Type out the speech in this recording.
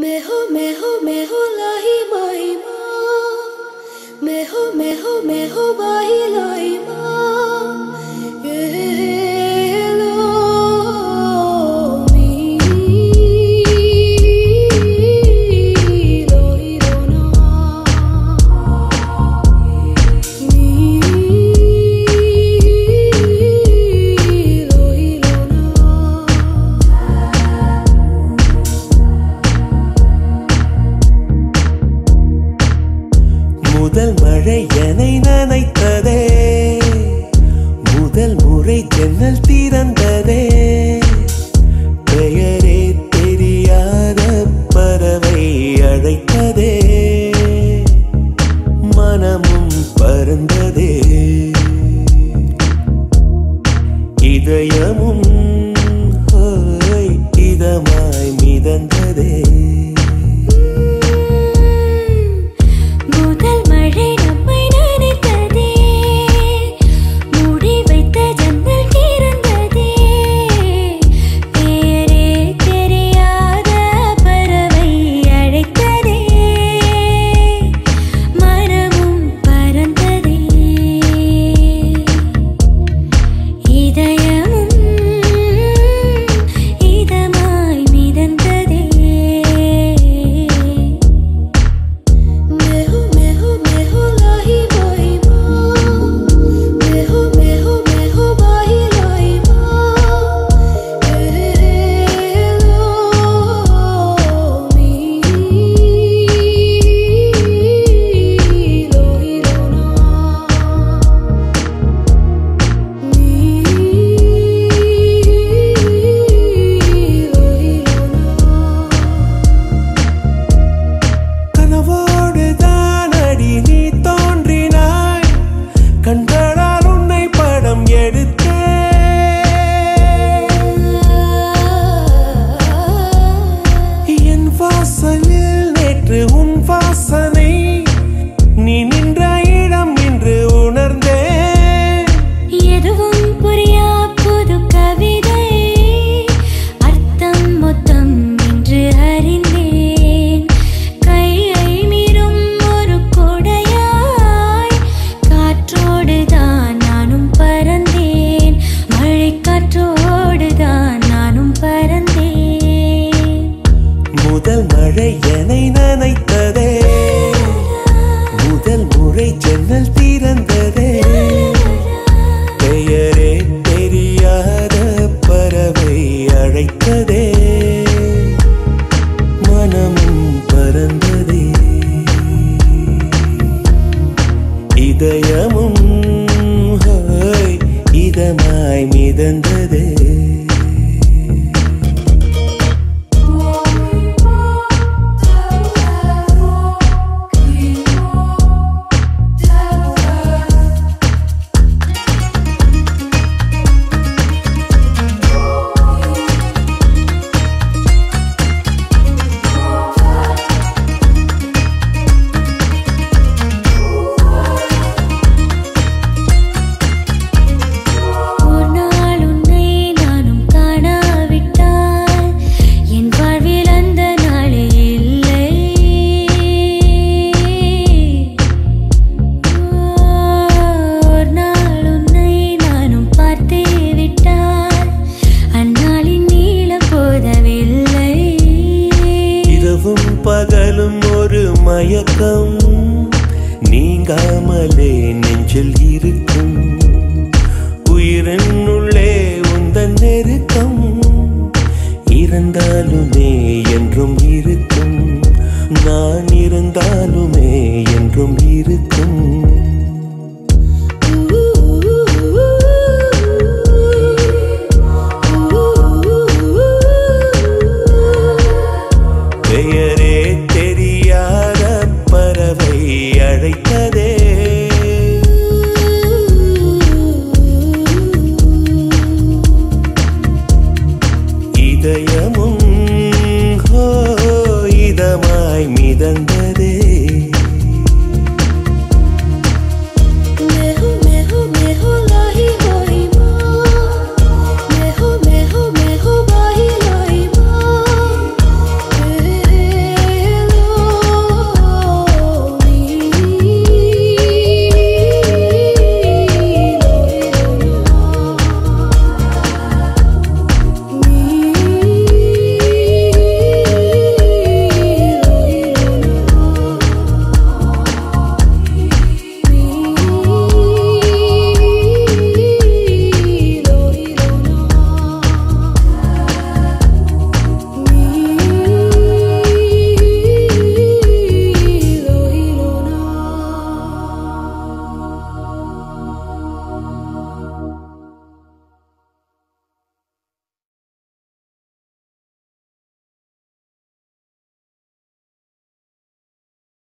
Meho meho meho lahi mahima Meho meho meho bahi lahi. முதல் மழை என்னை நினைத்ததே. முதல் முறை ஜன்னல் திறந்ததே. பெயரே தெரியாத பறவை அழைத்ததே. மனமும் பறந்ததே. இதயமும் முறை என்னை நினைத்ததே. முதல் முறை ஜன்னல் திறந்ததே. பெயரே தெரியாத பறவை அழைத்ததே. மனமும் பறந்ததே. இதயமும் இதமாய் மிதந்ததே. மயக்கம் நீங்காமலே நெஞ்சில் இருக்கும். பூவும் இதமாய் மிதந்த